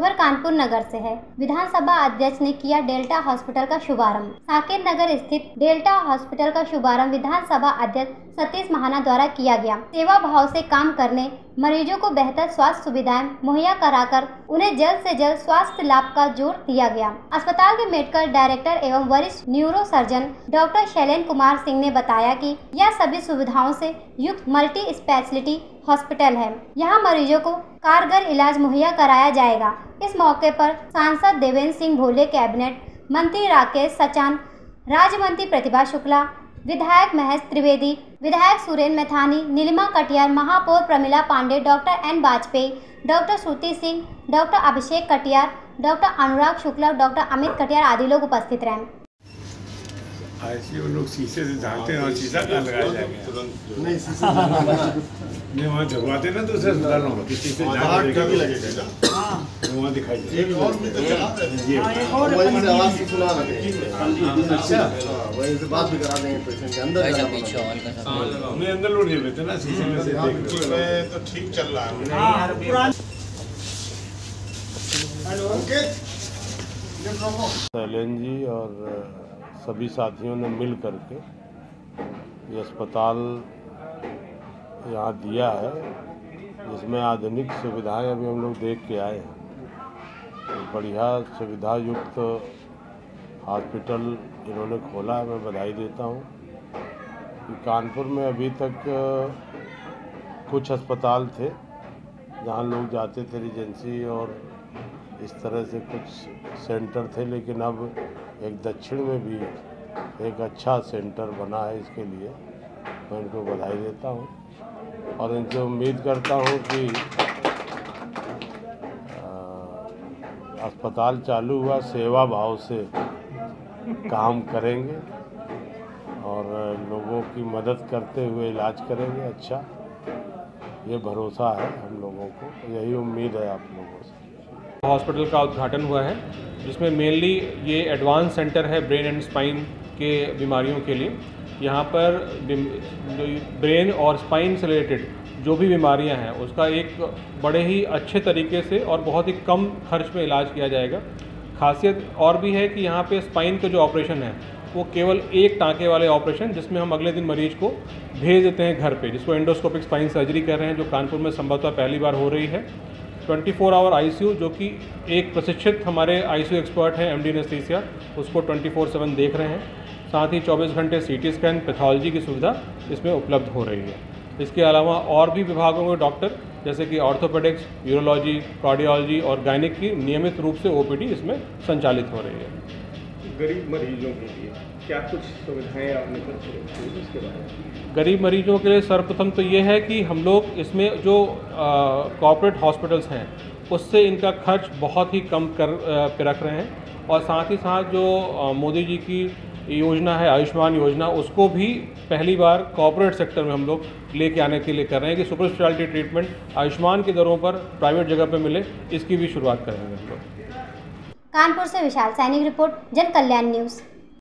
खबर कानपुर नगर से है। विधानसभा अध्यक्ष ने किया डेल्टा हॉस्पिटल का शुभारंभ। साकेत नगर स्थित डेल्टा हॉस्पिटल का शुभारंभ विधानसभा अध्यक्ष सतीश महाना द्वारा किया गया। सेवा भाव से काम करने मरीजों को बेहतर स्वास्थ्य सुविधाएँ मुहैया कराकर उन्हें जल्द से जल्द स्वास्थ्य लाभ का ज़ोर दिया गया। अस्पताल के मेडिकल डायरेक्टर एवं वरिष्ठ neuro surgeon doctor Shailen Kumar Singh ने बताया कि यह सभी सुविधाओं से युक्त मल्टी स्पेशलिटी हॉस्पिटल है। यहाँ मरीजों को कारगर इलाज मुहैया कराया जाएगा। इस मौके पर सांसद देवेंद्र सिंह भोले, कैबिनेट मंत्री राकेश सचान, राज्य मंत्री प्रतिभा शुक्ला विधायक महेश त्रिवेदी विधायक सुरेन मैथानी नीलिमा कटियार महापौर Pramila Pande doctor N Vajpayee doctor Shruti Singh doctor Abhishek Katiyar doctor Anurag Shukla doctor Amit Katiyar आदि लोग उपस्थित रहे। आईसीयू लोग शीशे से झांकते हैं और शीशा कहाँ लगाया जाएगा? नहीं शीशे नहीं वहाँ ना दूसरे अस्पतालों में कि शीशे देखो। लगेगा। तो वहाँ दिखाई दे और भी तो चला ये से आवाज़ सुना लगे अच्छा। वहीं से बात भी करा देंगे पेशेंट के अंदर जाना पीछे हॉल का सब उन्हें अंदर लोग नहीं लेते ना शीशे में से देख लो तो ठीक चल रहा है। शैलेन जी और सभी साथियों ने मिल करके ये अस्पताल यहाँ दिया है जिसमें आधुनिक सुविधाएँ अभी हम लोग देख के आए हैं। तो बढ़िया सुविधा युक्त हॉस्पिटल इन्होंने खोला है मैं बधाई देता हूँ। कानपुर में अभी तक कुछ अस्पताल थे जहाँ लोग जाते थे रिजेंसी और इस तरह से कुछ सेंटर थे लेकिन अब एक दक्षिण में भी एक अच्छा सेंटर बना है इसके लिए। मैं इनको बधाई देता हूँ और इनसे उम्मीद करता हूँ कि अ, अस्पताल चालू हुआ सेवा भाव से काम करेंगे और लोगों की मदद करते हुए इलाज करेंगे। अच्छा ये भरोसा है हम लोगों को। यही उम्मीद है आप लोगों से। हॉस्पिटल का उद्घाटन हुआ है, जिसमें मेनली ये एडवांस सेंटर है ब्रेन एंड स्पाइन के बीमारियों के लिए। यहाँ पर ब्रेन और स्पाइन से रिलेटेड जो भी बीमारियाँ हैं, उसका एक बड़े ही अच्छे तरीके से और बहुत ही कम खर्च में इलाज किया जाएगा। खासियत और भी है कि यहाँ पे स्पाइन का जो ऑपरेशन है, वो केवल एक टाँके वाले ऑपरेशन जिसमें हम अगले दिन मरीज़ को भेज देते हैं घर पे, जिसको एंडोस्कोपिक स्पाइन सर्जरी कर रहे हैं, जो कानपुर में संभवतः पहली बार हो रही है। 24 फोर आवर आईसीयू जो कि एक प्रशिक्षित हमारे आईसीयू एक्सपर्ट हैं एमडी एनेस्थीसिया उसको 24/7 देख रहे हैं। साथ ही 24 घंटे सीटी स्कैन पैथोलॉजी की सुविधा इसमें उपलब्ध हो रही है। इसके अलावा और भी विभागों के डॉक्टर जैसे कि ऑर्थोपेडिक्स यूरोलॉजी कार्डियोलॉजी और गायनिक की नियमित रूप से ओपीडी इसमें संचालित हो रही है। गरीब मरीजों के लिए क्या कुछ सुविधाएँ आपने इसके बारे में? गरीब मरीजों के लिए सर्वप्रथम तो ये है कि हम लोग इसमें जो कॉरपोरेट हॉस्पिटल्स हैं उससे इनका खर्च बहुत ही कम कर पे रख रहे हैं। और साथ ही साथ जो मोदी जी की योजना है, आयुष्मान योजना, उसको भी पहली बार कॉरपोरेट सेक्टर में हम लोग लेके आने के लिए कर रहे हैं कि सुपर स्पेशलिटी ट्रीटमेंट आयुष्मान की दरों पर प्राइवेट जगह पर मिले, इसकी भी शुरुआत करेंगे हम लोग। कानपुर से विशाल सैनिक रिपोर्ट जन कल्याण न्यूज़।